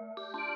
Música